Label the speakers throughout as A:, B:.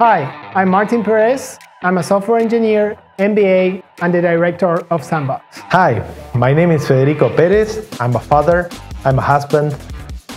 A: Hi, I'm Martin Perez. I'm a software engineer, MBA, and the director of Sandbox.
B: Hi, my name is Federico Perez. I'm a father, I'm a husband,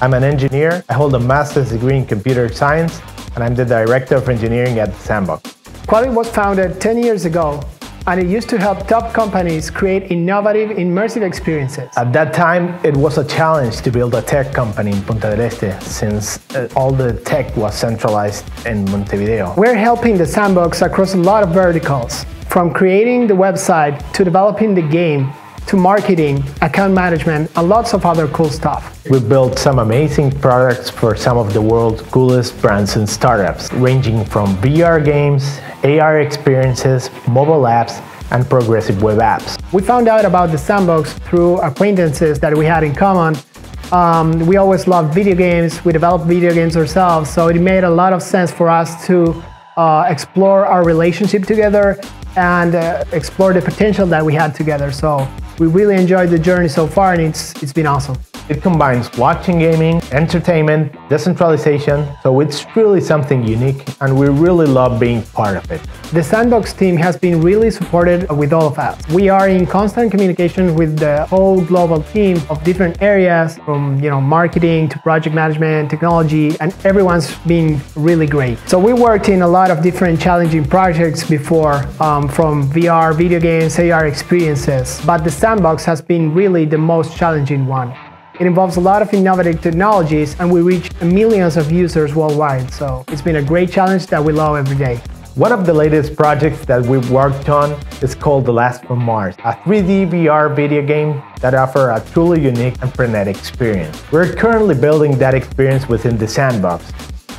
B: I'm an engineer. I hold a master's degree in computer science, and I'm the director of engineering at Sandbox.
A: Cualit was founded 10 years ago and it used to help top companies create innovative, immersive experiences.
B: At that time, it was a challenge to build a tech company in Punta del Este since uh, all the tech was centralized in Montevideo.
A: We're helping the sandbox across a lot of verticals, from creating the website to developing the game to marketing, account management, and lots of other cool stuff.
B: We built some amazing products for some of the world's coolest brands and startups, ranging from VR games, AR experiences, mobile apps, and progressive web apps.
A: We found out about the sandbox through acquaintances that we had in common. Um, we always loved video games, we developed video games ourselves, so it made a lot of sense for us to uh, explore our relationship together and uh, explore the potential that we had together. So we really enjoyed the journey so far and it's, it's been awesome.
B: It combines blockchain gaming, entertainment, decentralization, so it's really something unique and we really love being part of it.
A: The Sandbox team has been really supported with all of us. We are in constant communication with the whole global team of different areas from you know marketing to project management, technology, and everyone's been really great. So we worked in a lot of different challenging projects before um, from VR, video games, AR experiences, but the Sandbox has been really the most challenging one. It involves a lot of innovative technologies and we reach millions of users worldwide, so it's been a great challenge that we love every day.
B: One of the latest projects that we've worked on is called The Last from Mars, a 3D VR video game that offers a truly unique and frenetic experience. We're currently building that experience within the sandbox,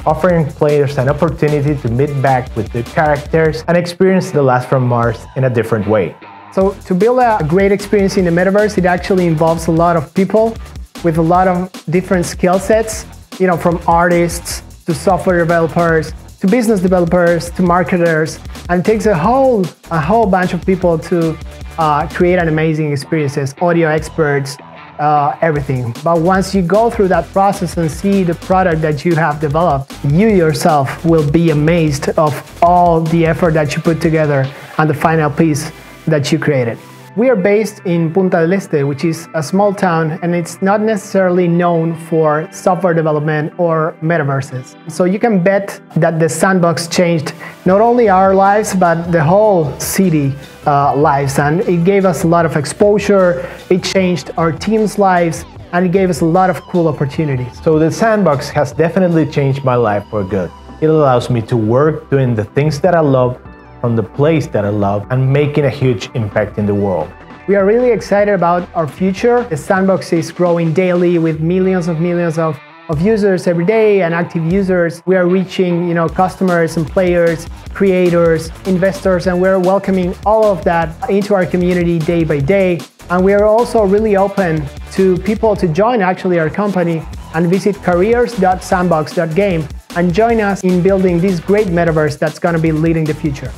B: offering players an opportunity to meet back with the characters and experience The Last from Mars in a different way.
A: So to build a great experience in the metaverse, it actually involves a lot of people with a lot of different skill sets, you know, from artists to software developers to business developers to marketers, and it takes a whole a whole bunch of people to uh, create an amazing experiences, audio experts, uh, everything. But once you go through that process and see the product that you have developed, you yourself will be amazed of all the effort that you put together and the final piece that you created. We are based in Punta del Este, which is a small town and it's not necessarily known for software development or metaverses. So you can bet that the sandbox changed not only our lives, but the whole city uh, lives. And it gave us a lot of exposure, it changed our team's lives, and it gave us a lot of cool opportunities.
B: So the sandbox has definitely changed my life for good. It allows me to work doing the things that I love from the place that I love and making a huge impact in the world.
A: We are really excited about our future. The sandbox is growing daily with millions of millions of, of users every day and active users. We are reaching you know, customers and players, creators, investors, and we're welcoming all of that into our community day by day. And we are also really open to people to join actually our company and visit careers.sandbox.game and join us in building this great metaverse that's going to be leading the future.